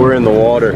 We're in the water.